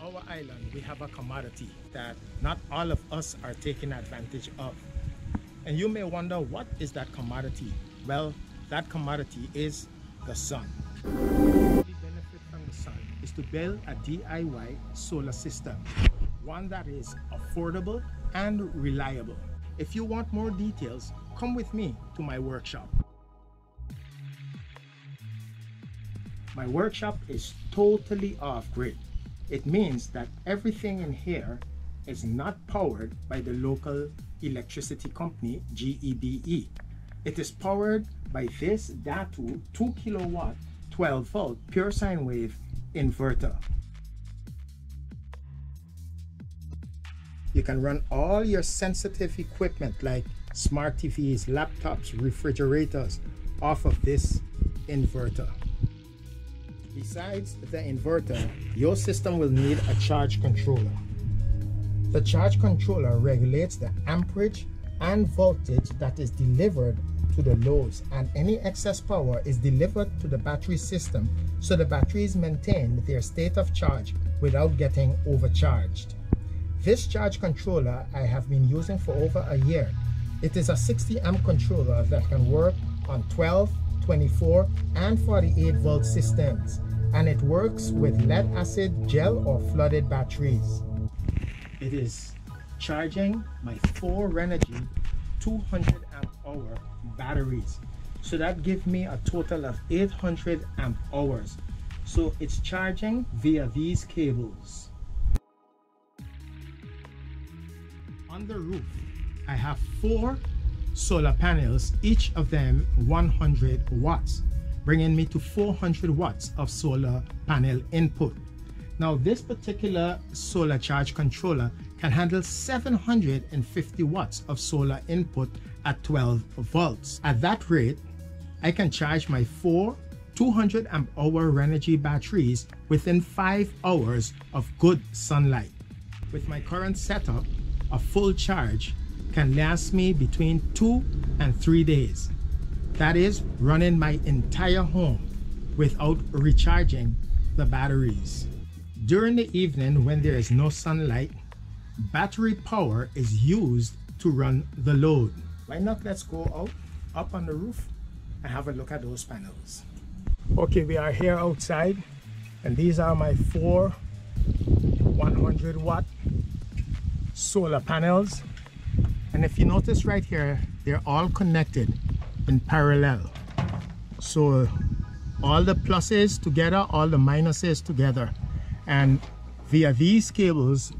On our island, we have a commodity that not all of us are taking advantage of. And you may wonder, what is that commodity? Well, that commodity is the sun. The benefit from the sun is to build a DIY solar system, one that is affordable and reliable. If you want more details, come with me to my workshop. My workshop is totally off-grid. It means that everything in here is not powered by the local electricity company, GEBE. It is powered by this Datou 2 kilowatt 12 volt pure sine wave inverter. You can run all your sensitive equipment like smart TVs, laptops, refrigerators off of this inverter. Besides the inverter, your system will need a charge controller. The charge controller regulates the amperage and voltage that is delivered to the loads and any excess power is delivered to the battery system so the batteries maintain their state of charge without getting overcharged. This charge controller I have been using for over a year. It is a 60 amp controller that can work on 12, 24 and 48 volt systems and it works with lead acid gel or flooded batteries. It is charging my four Renogy 200 amp hour batteries. So that gives me a total of 800 amp hours. So it's charging via these cables. On the roof, I have four solar panels, each of them 100 watts bringing me to 400 watts of solar panel input. Now this particular solar charge controller can handle 750 watts of solar input at 12 volts. At that rate, I can charge my four 200 amp hour Renogy batteries within 5 hours of good sunlight. With my current setup, a full charge can last me between 2 and 3 days. That is running my entire home without recharging the batteries. During the evening when there is no sunlight, battery power is used to run the load. Why not let's go out up on the roof and have a look at those panels. Okay, we are here outside and these are my four 100 watt solar panels. And if you notice right here, they're all connected in parallel. So all the pluses together all the minuses together. And via these cables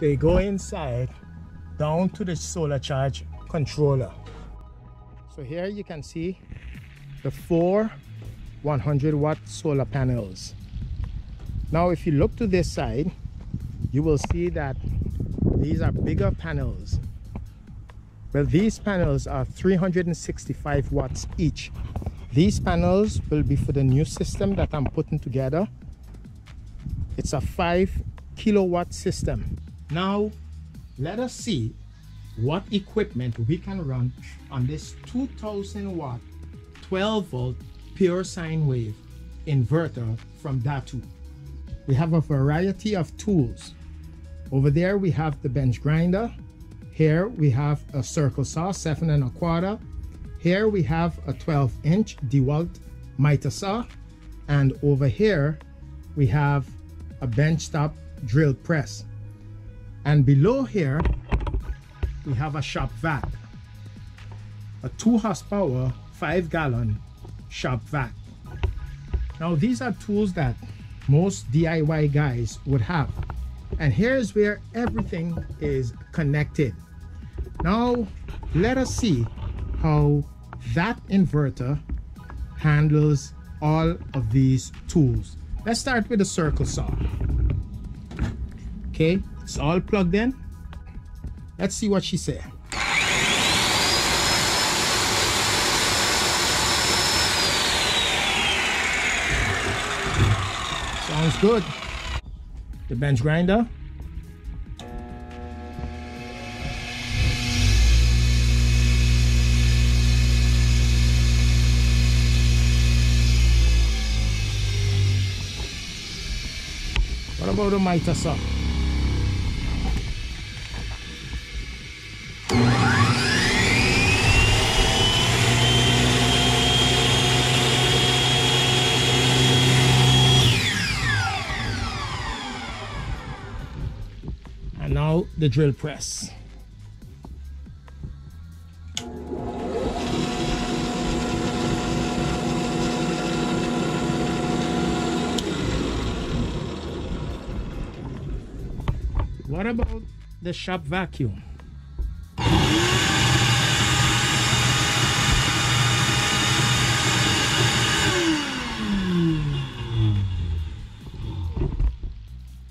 they go inside down to the solar charge controller. So here you can see the four 100 watt solar panels. Now if you look to this side you will see that these are bigger panels well, these panels are 365 watts each. These panels will be for the new system that I'm putting together. It's a 5 kilowatt system. Now, let us see what equipment we can run on this 2000 watt 12 volt pure sine wave inverter from Datou. We have a variety of tools. Over there we have the bench grinder, here we have a circle saw, seven and a quarter. Here we have a 12 inch DeWalt miter saw. And over here, we have a benchtop drill press. And below here, we have a shop vac, a two horsepower, five gallon shop vac. Now these are tools that most DIY guys would have. And here's where everything is connected. Now, let us see how that inverter handles all of these tools. Let's start with the circle saw. Okay, it's all plugged in. Let's see what she said. Sounds good. The bench grinder about? And now the drill press. What about the shop vacuum?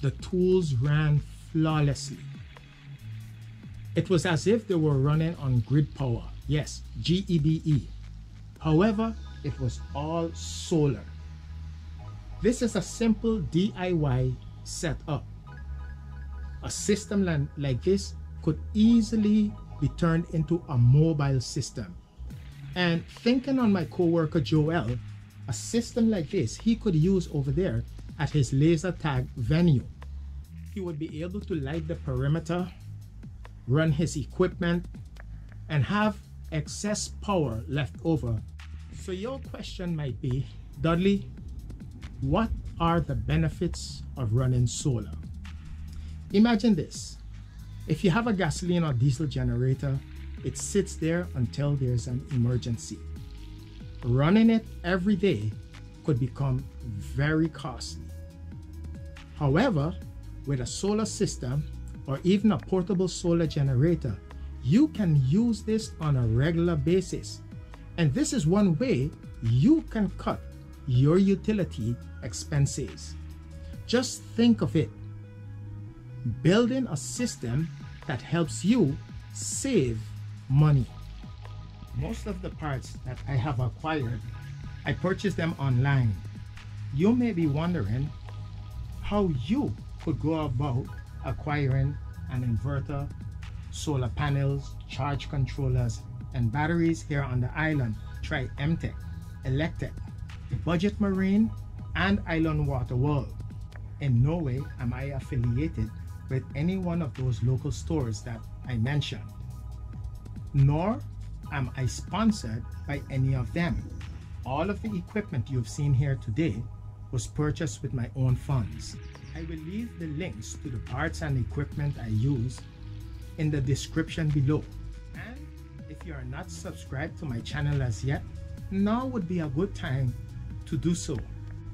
The tools ran flawlessly. It was as if they were running on grid power. Yes, GEBE. However, it was all solar. This is a simple DIY setup. A system like this could easily be turned into a mobile system. And thinking on my coworker Joel, a system like this he could use over there at his laser tag venue he would be able to light the perimeter, run his equipment, and have excess power left over. So your question might be, Dudley, what are the benefits of running solar? Imagine this. If you have a gasoline or diesel generator, it sits there until there's an emergency. Running it every day could become very costly. However, with a solar system or even a portable solar generator, you can use this on a regular basis. And this is one way you can cut your utility expenses. Just think of it. Building a system that helps you save money. Most of the parts that I have acquired, I purchased them online. You may be wondering how you could go about acquiring an inverter, solar panels, charge controllers, and batteries here on the island. Try MTech, Electech, Budget Marine, and Island Water World. In no way am I affiliated with any one of those local stores that I mentioned, nor am I sponsored by any of them. All of the equipment you've seen here today was purchased with my own funds. I will leave the links to the parts and equipment I use in the description below. And if you are not subscribed to my channel as yet, now would be a good time to do so.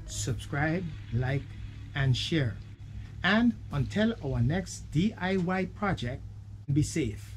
Subscribe, like, and share. And until our next DIY project, be safe.